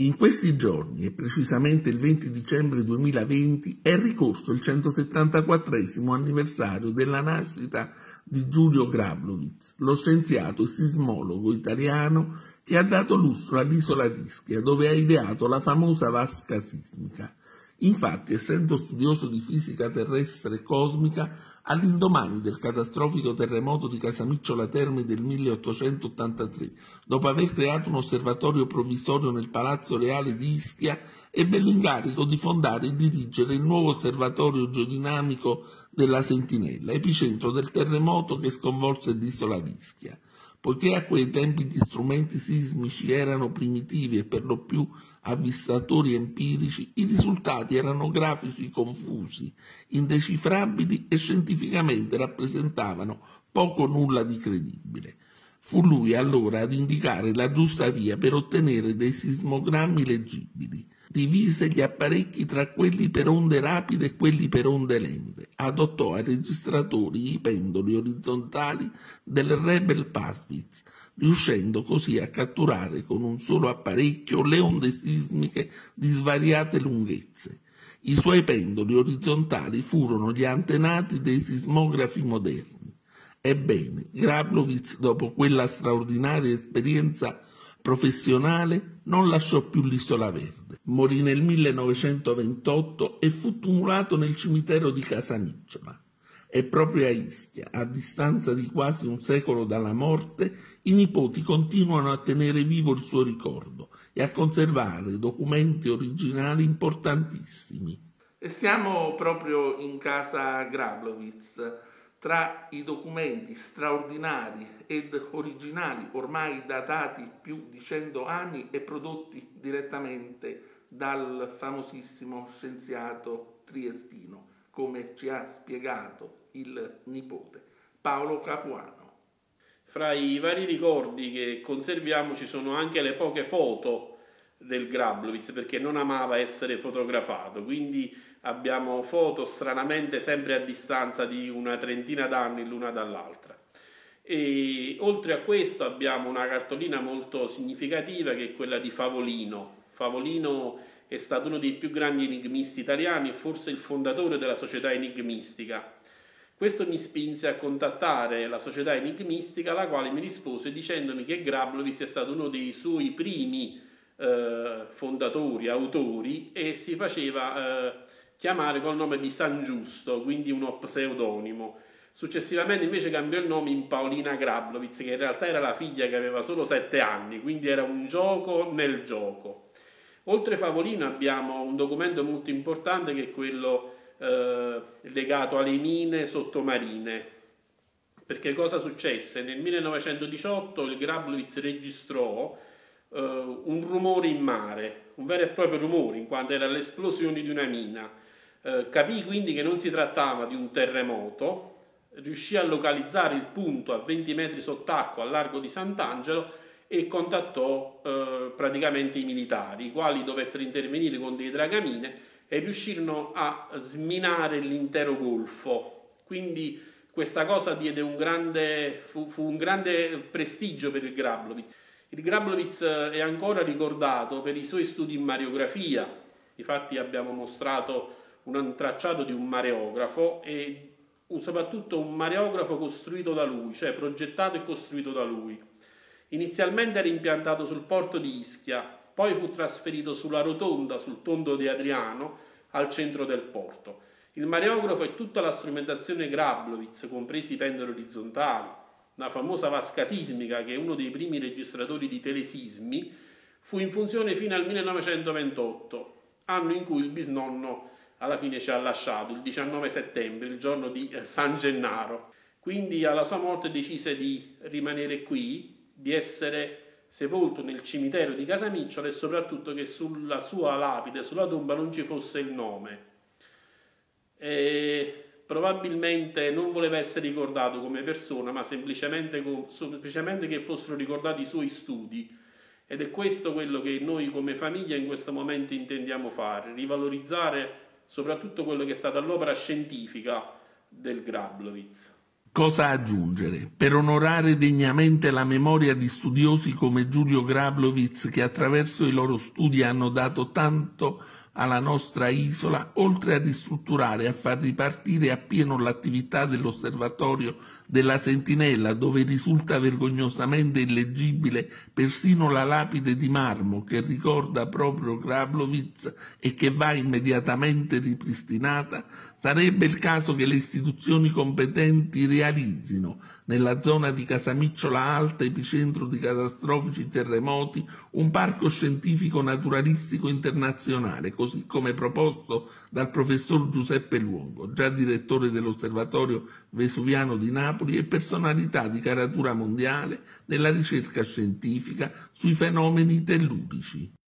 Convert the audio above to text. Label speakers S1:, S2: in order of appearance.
S1: In questi giorni, e precisamente il 20 dicembre 2020, è ricorso il 174 anniversario della nascita di Giulio Grablovitz, lo scienziato e sismologo italiano che ha dato lustro all'isola d'Ischia, dove ha ideato la famosa vasca sismica. Infatti, essendo studioso di fisica terrestre e cosmica, all'indomani del catastrofico terremoto di Casamicciola Terme del 1883, dopo aver creato un osservatorio provvisorio nel Palazzo Reale di Ischia, ebbe l'incarico di fondare e dirigere il nuovo osservatorio geodinamico della Sentinella, epicentro del terremoto che sconvolse l'isola di Ischia. Poiché a quei tempi gli strumenti sismici erano primitivi e per lo più avvistatori empirici, i risultati erano grafici confusi, indecifrabili e scientificamente rappresentavano poco o nulla di credibile. Fu lui allora ad indicare la giusta via per ottenere dei sismogrammi leggibili divise gli apparecchi tra quelli per onde rapide e quelli per onde lente. Adottò ai registratori i pendoli orizzontali del Rebel Passpitz, riuscendo così a catturare con un solo apparecchio le onde sismiche di svariate lunghezze. I suoi pendoli orizzontali furono gli antenati dei sismografi moderni. Ebbene, Grablovitz, dopo quella straordinaria esperienza professionale, non lasciò più l'isola verde. Morì nel 1928 e fu tumulato nel cimitero di Casamicciola. E proprio a Ischia, a distanza di quasi un secolo dalla morte, i nipoti continuano a tenere vivo il suo ricordo e a conservare documenti originali importantissimi. E siamo proprio in casa Grablovitz tra i documenti straordinari ed originali, ormai datati più di cento anni e prodotti direttamente dal famosissimo scienziato triestino, come ci ha spiegato il nipote Paolo Capuano.
S2: Fra i vari ricordi che conserviamo ci sono anche le poche foto del Grablovitz perché non amava essere fotografato, quindi abbiamo foto stranamente sempre a distanza di una trentina d'anni l'una dall'altra. E oltre a questo abbiamo una cartolina molto significativa che è quella di Favolino. Favolino è stato uno dei più grandi enigmisti italiani e forse il fondatore della società enigmistica. Questo mi spinse a contattare la società enigmistica, la quale mi rispose dicendomi che Grablovitz è stato uno dei suoi primi eh, fondatori, autori e si faceva eh, chiamare col nome di San Giusto, quindi uno pseudonimo. Successivamente invece cambiò il nome in Paolina Grablovitz, che in realtà era la figlia che aveva solo sette anni, quindi era un gioco nel gioco. Oltre Favolino abbiamo un documento molto importante che è quello eh, legato alle mine sottomarine. Perché cosa successe? Nel 1918 il Grablovitz registrò uh, un rumore in mare, un vero e proprio rumore, in quanto era l'esplosione di una mina. Uh, capì quindi che non si trattava di un terremoto, riuscì a localizzare il punto a 20 metri sott'acqua al largo di Sant'Angelo e contattò uh, praticamente i militari, i quali dovettero intervenire con dei dragamine e riuscirono a sminare l'intero golfo. Quindi questa cosa diede un grande, fu, fu un grande prestigio per il Grablovitz. Il Grablovitz è ancora ricordato per i suoi studi in mareografia, infatti abbiamo mostrato un tracciato di un mareografo e soprattutto un mareografo costruito da lui, cioè progettato e costruito da lui. Inizialmente era impiantato sul porto di Ischia, poi fu trasferito sulla rotonda, sul tondo di Adriano, al centro del porto. Il mareografo e tutta la strumentazione Grablovitz, compresi i pendoli orizzontali, la famosa vasca sismica, che è uno dei primi registratori di telesismi, fu in funzione fino al 1928, anno in cui il bisnonno alla fine ci ha lasciato, il 19 settembre, il giorno di eh, San Gennaro. Quindi alla sua morte decise di rimanere qui, di essere sepolto nel cimitero di Casamicciola e soprattutto che sulla sua lapide, sulla tomba non ci fosse il nome. E probabilmente non voleva essere ricordato come persona, ma semplicemente, semplicemente, che fossero ricordati i suoi studi. Ed è questo quello che noi come famiglia in questo momento intendiamo fare, rivalorizzare soprattutto quello che è stata l'opera scientifica del Grablovitz.
S1: Cosa aggiungere? Per onorare degnamente la memoria di studiosi come Giulio Grablovitz che attraverso i loro studi hanno dato tanto alla nostra isola, oltre a ristrutturare e a far ripartire appieno l'attività dell'osservatorio della Sentinella, dove risulta vergognosamente illeggibile persino la lapide di marmo che ricorda proprio Grablovitz e che va immediatamente ripristinata, sarebbe il caso che le istituzioni competenti realizzino nella zona di Casamicciola Alta, epicentro di catastrofici terremoti, un parco scientifico naturalistico internazionale, così come proposto dal professor Giuseppe Luongo, già direttore dell'Osservatorio Vesuviano di Napoli e personalità di caratura mondiale nella ricerca scientifica sui fenomeni tellurici.